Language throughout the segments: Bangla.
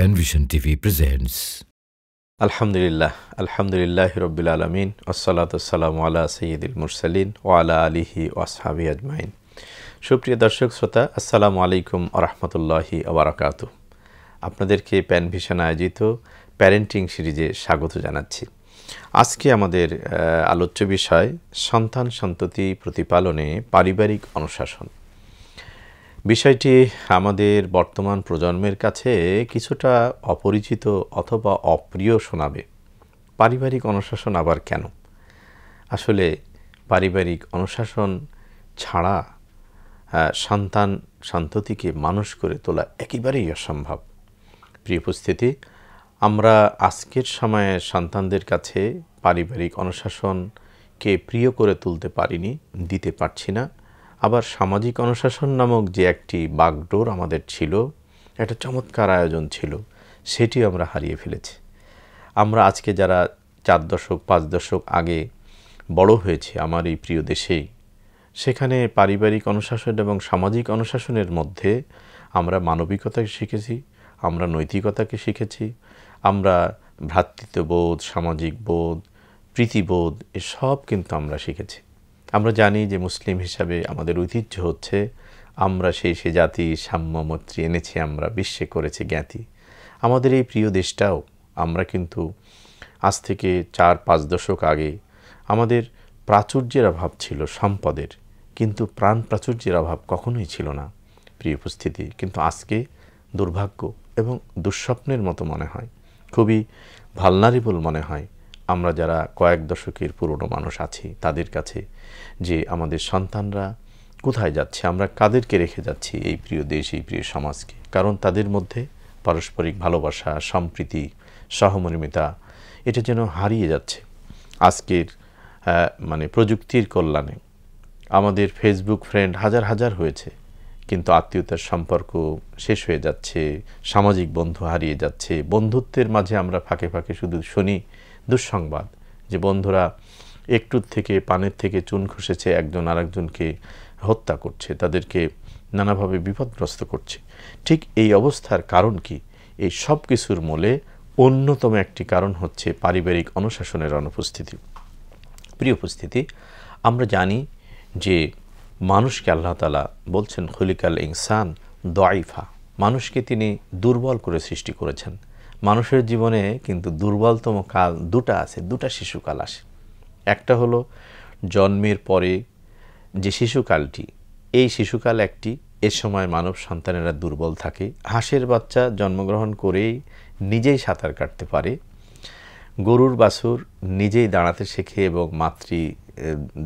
Penvision TV presents. আলহামদুলিল্লাহ আলহামদুলিল্লাহ রবিল আলমিন ওসালাতাম আলা সঈদুল মুরসালিন ও আলা আলিহি ওয়াসহাবি আজমাইন সুপ্রিয় দর্শক শ্রোতা, আসসালামু আলাইকুম আরহামতুল্লাহি আবরাকাত আপনাদেরকে প্যানভিশন আয়োজিত প্যারেন্টিং সিরিজে স্বাগত জানাচ্ছি। আজকে আমাদের আলোচ্য বিষয় সন্তান সন্ততি প্রতিপালনে পারিবারিক অনুশাসন। বিষয়টি আমাদের বর্তমান প্রজন্মের কাছে কিছুটা অপরিচিত অথবা অপ্রিয় শোনাবে। পারিবারিক অনুশাসন আবার কেন? আসলে পারিবারিক অনুশাসন ছাড়া সন্তান সন্ততিকে মানুষ করে তোলা একেবারেই অসম্ভব। প্রিয় উপস্থিতি, আমরা আজকের সময়ে সন্তানদের কাছে পারিবারিক অনুশাসনকে প্রিয় করে তুলতে পারিনি, দিতে পারছি না। আবার সামাজিক অনুশাসন নামক যে একটি বাগডোর আমাদের ছিল, একটা চমৎকার আয়োজন ছিল সেটি আমরা হারিয়ে ফেলেছি। আমরা আজকে যারা চার দশক, পাঁচ দশক আগে বড় হয়েছে আমার এই প্রিয় দেশেই, সেখানে পারিবারিক অনুশাসন এবং সামাজিক অনুশাসনের মধ্যে আমরা মানবিকতাকে শিখেছি, আমরা নৈতিকতাকে শিখেছি, আমরা ভ্রাতৃত্ববোধ, সামাজিক বোধ, প্রীতিবোধ, এসব কিন্তু আমরা শিখেছি। আমরা জানি যে মুসলিম হিসাবে আমাদের ঐতিহ্য হচ্ছে, আমরা সেই সে জাতি সাম্যমৈত্রী এনেছি, আমরা বিশ্বে করেছি জ্ঞাতি। আমাদের এই প্রিয় দেশটাও আমরা কিন্তু আজ থেকে চার, পাঁচ দশক আগে আমাদের প্রাচুর্যের অভাব ছিল সম্পদের, কিন্তু প্রাণ প্রাচুর্যের অভাব কখনোই ছিল না, প্রিয় উপস্থিতি। কিন্তু আজকে দুর্ভাগ্য এবং দুঃস্বপ্নের মতো মনে হয়, খুবই ভালনারেবল মনে হয়, আমরা যারা কয়েক দশকের পুরনো মানুষ আছি, তাদের কাছে যে আমাদের সন্তানরা কোথায় যাচ্ছে, আমরা কাদেরকে রেখে যাচ্ছি এই প্রিয় দেশ, এই প্রিয় সমাজকে? কারণ তাদের মধ্যে পারস্পরিক ভালোবাসা, সম্প্রীতি, সহমর্মিতা, এটা যেন হারিয়ে যাচ্ছে। আজকের মানে প্রযুক্তির কল্যাণে আমাদের ফেসবুক ফ্রেন্ড হাজার হাজার হয়েছে, কিন্তু আত্মীয়তার সম্পর্ক শেষ হয়ে যাচ্ছে, সামাজিক বন্ধু হারিয়ে যাচ্ছে, বন্ধুত্বের মাঝে আমরা ফাঁকে ফাঁকে শুধু শুনি দুঃসংবাদ যে বন্ধুরা একটুর থেকে পানের থেকে চুন খসেছে, একজন আরেকজনকে হত্যা করছে, তাদেরকে নানাভাবে বিপদগ্রস্ত করছে। ঠিক এই অবস্থার কারণ কি? এই সব কিছুর মূলে অন্যতম একটি কারণ হচ্ছে পারিবারিক অনুশাসনের অনুপস্থিতি। প্রিয় উপস্থিতি, আমরা জানি যে মানুষকে আল্লাহ তালা বলছেন, খলিকাল ইনসান দয়ফা মানুষকে তিনি দুর্বল করে সৃষ্টি করেছেন। মানুষের জীবনে কিন্তু দুর্বলতম কাল দুটা আছে, দুটা শিশুকাল আসে। একটা হলো জন্মের পরে যে শিশুকালটি, এই শিশুকাল একটি, এ সময় মানব সন্তানেরা দুর্বল থাকে, হাঁসের বাচ্চা জন্মগ্রহণ করেই নিজেই সাঁতার কাটতে পারে, গরুর বাছুর নিজেই দাঁড়াতে শেখে এবং মাতৃ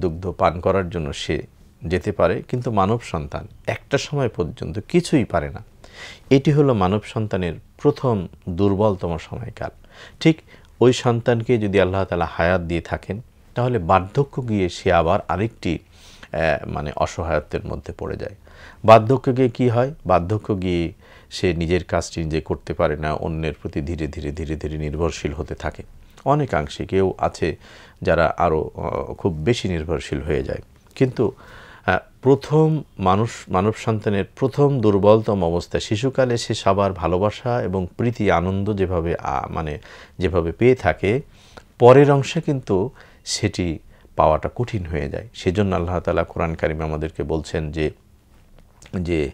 দুগ্ধ পান করার জন্য সে যেতে পারে, কিন্তু মানব সন্তান একটা সময় পর্যন্ত কিছুই পারে না। এটি হলো মানব সন্তানের প্রথম দুর্বলতম সময়কাল। ঠিক ওই সন্তানকে যদি আল্লাহ তালা হায়াত দিয়ে থাকেন তাহলে বার্ধক্য গিয়ে সে আবার আরেকটি মানে অসহায়ত্বের মধ্যে পড়ে যায়। বার্ধক্য গিয়ে কী হয়? বার্ধক্য গিয়ে সে নিজের কাজটি নিজে করতে পারে না, অন্যের প্রতি ধীরে ধীরে ধীরে ধীরে নির্ভরশীল হতে থাকে। অনেকাংশে কেউ আছে যারা আরও খুব বেশি নির্ভরশীল হয়ে যায়। কিন্তু প্রথম মানুষ, মানব সন্তানের প্রথম দুর্বলতম অবস্থা, শিশুকালে সে সবার ভালোবাসা এবং প্রীতি, আনন্দ যেভাবে মানে যেভাবে পেয়ে থাকে, পরের অংশে কিন্তু সেটি পাওয়াটা কঠিন হয়ে যায়। সেজন্য আল্লাহ তালা কোরআন কারিম আমাদেরকে বলছেন যে যে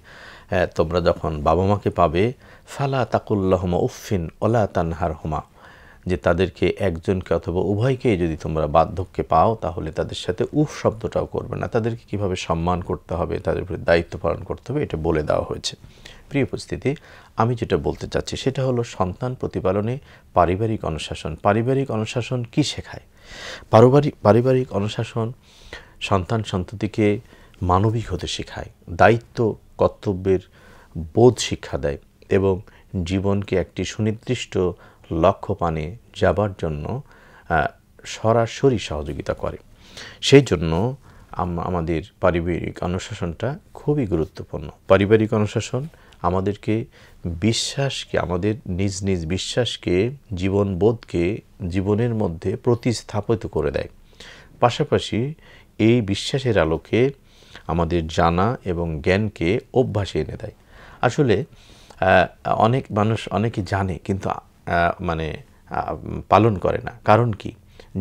তোমরা যখন বাবা মাকে পাবে, ফালা তাকুল্লাহমা উফিন ওলা তানহার হুমা যে তাদেরকে একজনকে অথবা উভয়কেই যদি তোমরা বার্ধক্যে পাও, তাহলে তাদের সাথে উফ শব্দটাও করবে না। তাদেরকে কীভাবে সম্মান করতে হবে, তাদের উপরে দায়িত্ব পালন করতে হবে, এটা বলে দেওয়া হয়েছে। প্রিয় উপস্থিতি, আমি যেটা বলতে চাচ্ছি সেটা হলো সন্তান প্রতিপালনে পারিবারিক অনুশাসন। পারিবারিক অনুশাসন কি শেখায়? পারিবারিক পারিবারিক অনুশাসন সন্তান সন্ততিকে মানবিক হতে শেখায়, দায়িত্ব, কর্তব্যের বোধ শিক্ষা দেয় এবং জীবনকে একটি সুনির্দিষ্ট লক্ষ্য পানে যাবার জন্য সরাসরি সহযোগিতা করে। সেই জন্য আমাদের পারিবারিক অনুশাসনটা খুবই গুরুত্বপূর্ণ। পারিবারিক অনুশাসন আমাদেরকে বিশ্বাসকে, আমাদের নিজ নিজ বিশ্বাসকে, জীবনবোধকে জীবনের মধ্যে প্রতিস্থাপিত করে দেয়। পাশাপাশি এই বিশ্বাসের আলোকে আমাদের জানা এবং জ্ঞানকে অভ্যাসে এনে দেয়। আসলে অনেক মানুষ অনেকে জানে কিন্তু মানে পালন করে না। কারণ কি?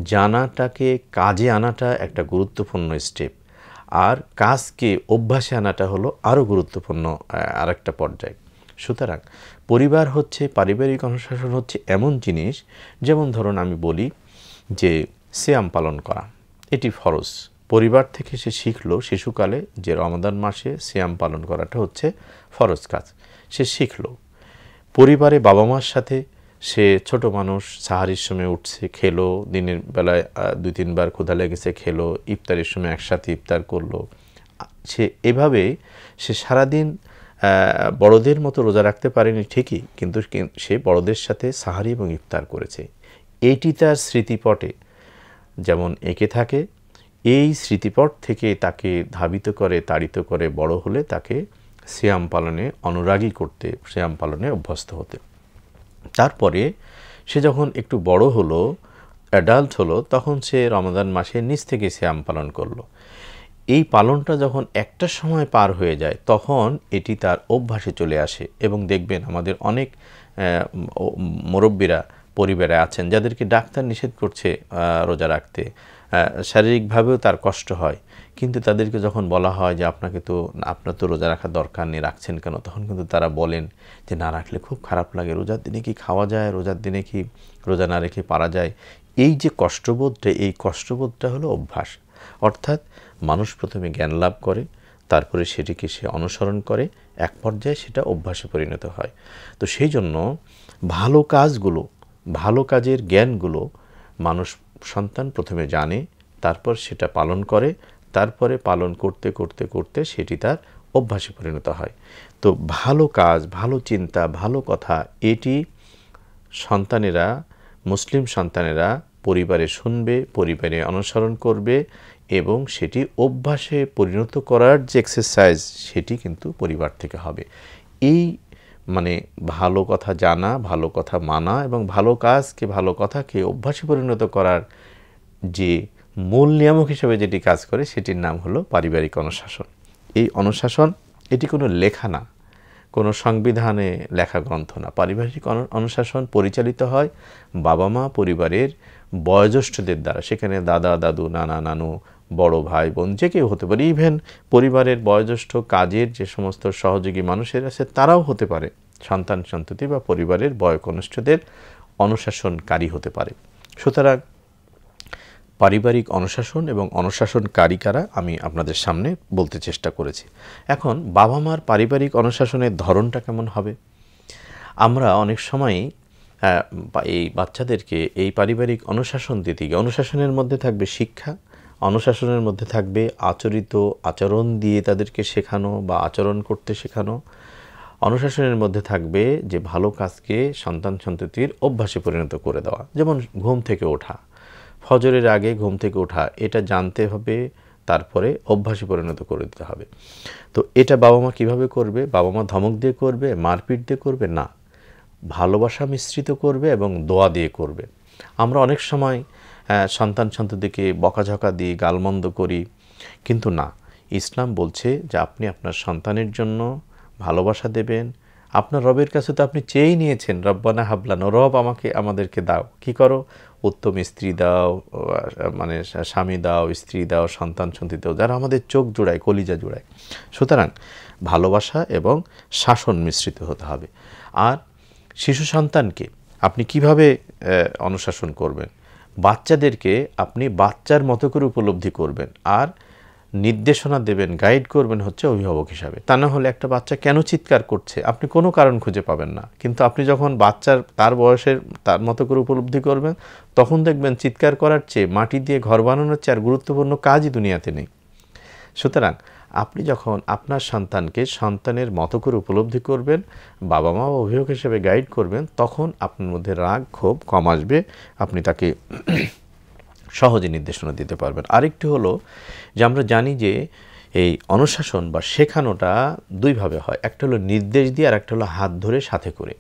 জানাটাকে, কাজে আনাটা একটা গুরুত্বপূর্ণ স্টেপ আর কাজকে অভ্যাসে আনাটা হলো আরও গুরুত্বপূর্ণ আরেকটা পর্যায়। সুতরাং পরিবার হচ্ছে, পারিবারিক অনুশাসন হচ্ছে এমন জিনিস, যেমন ধরুন আমি বলি যে শ্যাম পালন করা, এটি ফরজ। পরিবার থেকে সে শিখল শিশুকালে যে রমাদান মাসে শ্যাম পালন করাটা হচ্ছে ফরজ কাজ। সে শিখল। পরিবারে বাবা মার সাথে সে ছোট মানুষ, সাহারির সময় উঠছে, খেলো, দিনের বেলায় দুই তিনবার ক্ষুধা লেগেছে, খেলো, ইফতারের সময় একসাথে ইফতার করল। সে এভাবে সে সারাদিন বড়দের মতো রোজা রাখতে পারেনি ঠিকই, কিন্তু সে বড়দের সাথে সাহারি এবং ইফতার করেছে। এইটি তার স্মৃতিপটে। যেমন এঁকে থাকে, এই স্মৃতিপট থেকে তাকে ধাবিত করে, তাড়িত করে বড় হলে তাকে শ্যাম পালনে, অনুরাগী করতে শ্যাম পালনে অভ্যস্ত হতে। তারপরে সে যখন একটু বড় হলো অ্যাডাল্ট হলো, তখন সে রমাদান মাসে নিচ থেকে শ্যাম পালন করল। এই পালনটা যখন একটা সময় পার হয়ে যায়, তখন এটি তার অভ্যাসে চলে আসে এবং দেখবেন আমাদের অনেক মুরব্বীরা পরিবারে আছেন, যাদেরকে ডাক্তার নিষেধ করছে রোজা রাখতে। শারীরিকভাবেও তার কষ্ট হয়। কিন্তু তাদেরকে যখন বলা হয় যে আপনাকে তো, আপনার তো রোজা রাখার দরকার নেই, রাখছেন কেন? তখন কিন্তু তারা বলেন যে, না, রাখলে খুব খারাপ লাগে। রোজার দিনে কি খাওয়া যায়? রোজার দিনে কি রোজা না রেখে পারা যায়? এই যে কষ্টবোধটা, এই কষ্টবোধটা হলো অভ্যাস। অর্থাৎ মানুষ প্রথমে জ্ঞান লাভ করে, তারপরে সেটিকে সে অনুসরণ করে, এক পর্যায়ে সেটা অভ্যাসে পরিণত হয়। তো সেই জন্য ভালো কাজগুলো, ভালো কাজের জ্ঞানগুলো মানুষ সন্তান প্রথমে জানে, তারপর সেটা পালন করে, তারপরে পালন করতে করতে করতে সেটি তার অভ্যাসে পরিণত হয়। তো ভালো কাজ, ভালো চিন্তা, ভালো কথা, এটি সন্তানেরা, মুসলিম সন্তানেরা পরিবারে শুনবে, পরিবারে অনুসরণ করবে এবং সেটি অভ্যাসে পরিণত করার যে এক্সারসাইজ সেটি কিন্তু পরিবার থেকে হবে। এই মানে ভালো কথা জানা, ভালো কথা মানা এবং ভালো কাজকে, ভালো কথাকে অভ্যাসে পরিণত করার যে মূল নিয়ামক হিসেবে যেটি কাজ করে, সেটির নাম হলো পারিবারিক অনুশাসন। এই অনুশাসন, এটি কোনো লেখা না। কোনো সংবিধানে লেখা গ্রন্থ না। পারিবারিক অনুশাসন পরিচালিত হয় বাবা মা পরিবারের বয়োজ্যেষ্ঠদের দ্বারা। সেখানে দাদা, দাদু, নানা, নানু বড় ভাই বোন যে কেউ হতে পারে। ইভেন পরিবারের বয়োজ্যেষ্ঠ কাজের যে সমস্ত সহযোগী মানুষের আছে, তারাও হতে পারে। সন্তান সন্ততি বা পরিবারের বয়কনিষ্ঠদের অনুশাসনকারী হতে পারে। সুতরাং পারিবারিক অনুশাসন এবং অনুশাসনকারী কারা, আমি আপনাদের সামনে বলতে চেষ্টা করেছি। এখন বাবা মার পারিবারিক অনুশাসনের ধরনটা কেমন হবে? আমরা অনেক সময়ই এই বাচ্চাদেরকে এই পারিবারিক অনুশাসন দিতে গিয়ে, অনুশাসনের মধ্যে থাকবে শিক্ষা অনুশাসনের মধ্যে থাকবে, আচরিত আচরণ দিয়ে তাদেরকে শেখানো বা আচরণ করতে শেখানো। অনুশাসনের মধ্যে থাকবে যে ভালো কাজকে সন্তান সন্ততির অভ্যাসে পরিণত করে দেওয়া, যেমন ঘুম থেকে ওঠা। ফজরের আগে ঘুম থেকে ওঠা, এটা জানতে হবে, তারপরে অভ্যাসে পরিণত করে দিতে হবে। তো এটা বাবা মা কীভাবে করবে? বাবা মা ধমক দিয়ে করবে, মারপিট দিয়ে করবে? না। ভালোবাসা মিশ্রিত করবে এবং দোয়া দিয়ে করবে। আমরা অনেক সময় সন্তান সন্ততিকে বকাঝকা দিই গালমন্দ করি। কিন্তু না, ইসলাম বলছে যে আপনি আপনার সন্তানের জন্য ভালোবাসা দেবেন। আপনার রবের কাছে তো আপনি চেয়েই নিয়েছেন, রব্বানা হাবলানো, রব আমাকে, আমাদেরকে দাও। কি করো? উত্তম স্ত্রী দাও মানে স্বামী দাও, স্ত্রী দাও, সন্তান সন্ততি দাও, যারা আমাদের চোখ জোড়ায়, কলিজা জোড়ায়। সুতরাং ভালোবাসা এবং শাসন মিশ্রিত হতে হবে। আর শিশু সন্তানকে আপনি কীভাবে অনুশাসন করবেন? বাচ্চাদেরকে আপনি বাচ্চার মতো করে উপলব্ধি করবেন আর নির্দেশনা দেবেন গাইড করবেন হচ্ছে অভিভাবক হিসাবে। তা না হলে একটা বাচ্চা কেন চিৎকার করছে? আপনি কোনো কারণ খুঁজে পাবেন না। কিন্তু আপনি যখন বাচ্চার, তার বয়সের, তার মতো করে উপলব্ধি করবেন, তখন দেখবেন চিৎকার করার চেয়ে মাটি দিয়ে ঘর বানানোর চেয়ে আর গুরুত্বপূর্ণ কাজই দুনিয়াতে নেই। সুতরাং আপনি যখন আপনার সন্তানকে সন্তানের মতো করে উপলব্ধি করবেন বাবা মা অভিভাবক হিসেবে গাইড করবেন, তখন আপনার মধ্যে রাগ, ক্ষোভ কম আসবে। আপনি তাকে সহজে নির্দেশনা দিতে পারবেন। আরেকটি হলো যে আমরা জানি যে এই অনুশাসন বা শেখানোটা দুইভাবে হয়। একটা হলো নির্দেশ দিয়ে আর একটা হলো হাত ধরে সাথে করে।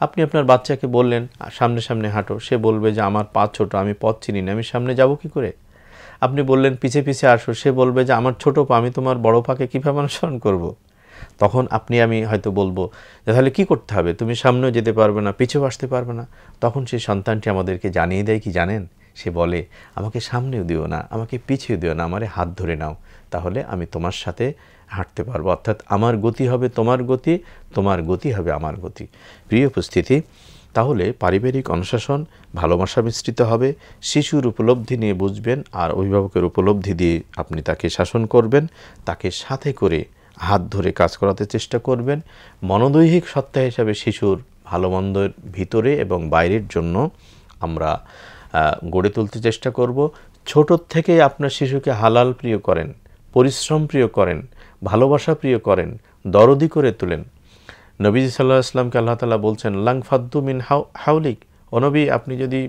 আপনি আপনার বাচ্চাকে বললেন, সামনে সামনে হাঁটো। সে বলবে যে, আমার পা ছোটো, আমি পথ চিনি না, আমি সামনে যাব কি করে? আপনি বললেন, পিছে পিছে আসো। সে বলবে যে, আমার ছোটো পা, আমি তোমার বড় পাকে কীভাবে অনুসরণ করব। তখন আপনি, আমি হয়তো বলব যে, তাহলে কী করতে হবে? তুমি সামনেও যেতে পারবে না পিছু আসতে পারবে না। তখন সেই সন্তানটি আমাদেরকে জানিয়ে দেয়, কি জানেন? সে বলে, আমাকে সামনেও দিও না, আমাকে পিছিয়ে দিও না, আমারে হাত ধরে নাও। তাহলে আমি তোমার সাথে হাঁটতে পারব। অর্থাৎ, আমার গতি হবে তোমার গতি তোমার গতি হবে আমার গতি। প্রিয় উপস্থিতি তাহলে পারিবারিক অনুশাসন, ভালোবাসা মিশ্রিত হবে, শিশুর উপলব্ধি নিয়ে বুঝবেন আর অভিভাবকের উপলব্ধি দিয়ে আপনি তাকে শাসন করবেন, তাকে সাথে করে হাত ধরে কাজ করাতে চেষ্টা করবেন। মনোদৈহিক সত্তা হিসাবে শিশুর ভালো মন্দের ভিতরে এবং বাইরের জন্য আমরা গড়ে তুলতে চেষ্টা করব। ছোটোর থেকেই আপনার শিশুকে হালাল প্রিয় করেন, পরিশ্রম প্রিয় করেন, ভালোবাসা প্রিয় করেন, দরদি করে তোলেন। নবীজ সাল্লাহ আসলামকে আল্লাহ তালা বলছেন, লাং ফাদ্দু মিন হাউ, হাউলিক। অনবী আপনি যদি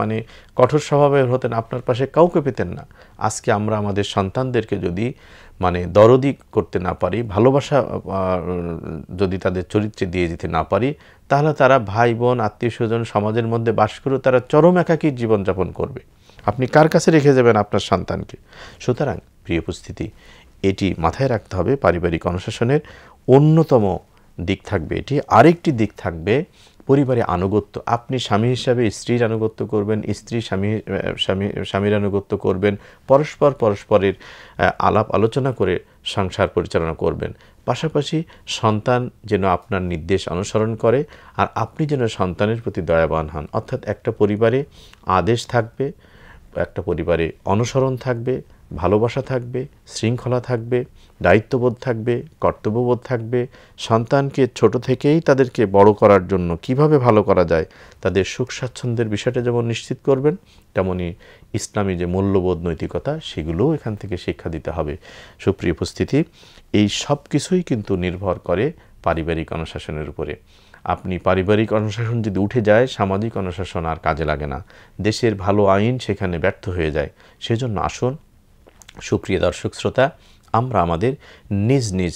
মানে কঠোর স্বভাবের হতেন, আপনার পাশে কাউকে পেতেন না। আজকে আমরা আমাদের সন্তানদেরকে যদি মানে দরদি করতে না পারি, ভালোবাসা যদি তাদের চরিত্রে দিয়ে যেতে না পারি, তাহলে তারা ভাই, বোন, আত্মীয় স্বজন সমাজের মধ্যে বাস করে তারা চরম একাকী জীবনযাপন করবে। আপনি কার কাছে রেখে যাবেন আপনার সন্তানকে? সুতরাং, প্রিয় উপস্থিতি, এটি মাথায় রাখতে হবে পারিবারিক অনুশাসনের অন্যতম দিক থাকবে এটি। আরেকটি দিক থাকবে, পরিবারে আনুগত্য। আপনি স্বামী হিসাবে স্ত্রীর আনুগত্য করবেন, স্ত্রী স্বামী স্বামী, স্বামীর আনুগত্য করবেন, পরস্পর পরস্পরের আলাপ আলোচনা করে সংসার পরিচালনা করবেন। পাশাপাশি সন্তান যেন আপনার নির্দেশ অনুসরণ করে আর আপনি যেন সন্তানের প্রতি দয়াবান হন। অর্থাৎ একটা পরিবারে আদেশ থাকবে, একটা পরিবারে অনুসরণ থাকবে ভালোবাসা থাকবে, শৃঙ্খলা থাকবে, দায়িত্ববোধ থাকবে, কর্তব্যবোধ থাকবে। সন্তানকে ছোট থেকেই তাদেরকে বড় করার জন্য কীভাবে ভালো করা যায়, তাদের সুখ স্বাচ্ছন্দ্যের বিষয়টা যেমন নিশ্চিত করবেন, তেমনি ইসলামী যে মূল্যবোধ, নৈতিকতা, সেগুলোও এখান থেকে শিক্ষা দিতে হবে। সুপ্রিয় উপস্থিতি, এই সব কিছুই কিন্তু নির্ভর করে পারিবারিক অনুশাসনের উপরে। আপনি পারিবারিক অনুশাসন যদি উঠে যায়, সামাজিক অনুশাসন আর কাজে লাগে না। দেশের ভালো আইন সেখানে ব্যর্থ হয়ে যায়। সেজন্য আসুন সুপ্রিয় দর্শক শ্রোতা, আমরা আমাদের নিজ নিজ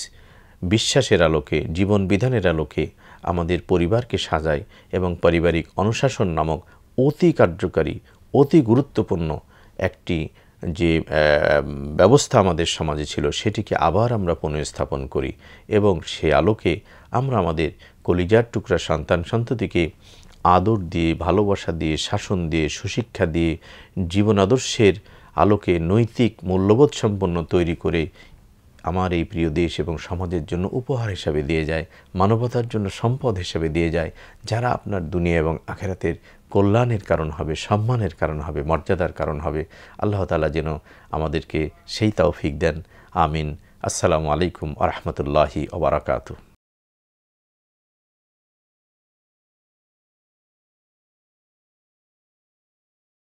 বিশ্বাসের আলোকে, জীবন বিধানের আলোকে আমাদের পরিবারকে সাজাই এবং পারিবারিক অনুশাসন নামক অতি কার্যকারী, অতি গুরুত্বপূর্ণ একটি যে ব্যবস্থা আমাদের সমাজে ছিল, সেটিকে আবার আমরা পুনঃস্থাপন করি এবং সে আলোকে আমরা আমাদের কলিজার টুকরা সন্তান সন্ততিকে আদর দিয়ে, ভালোবাসা দিয়ে, শাসন দিয়ে, সুশিক্ষা দিয়ে, জীবন আদর্শের আলোকে নৈতিক মূল্যবোধ সম্পন্ন তৈরি করে আমার এই প্রিয় দেশ এবং সমাজের জন্য উপহার হিসাবে দিয়ে যায়, মানবতার জন্য সম্পদ হিসাবে দিয়ে যায়, যারা আপনার দুনিয়া এবং আখেরাতের কল্যাণের কারণ হবে, সম্মানের কারণ হবে, মর্যাদার কারণ হবে, আল্লাহ তালা যেন আমাদেরকে সেই তৌফিক দেন। আমিন। আসসালামু আলাইকুম আ রহমতুল্লাহি ওবরাকাতু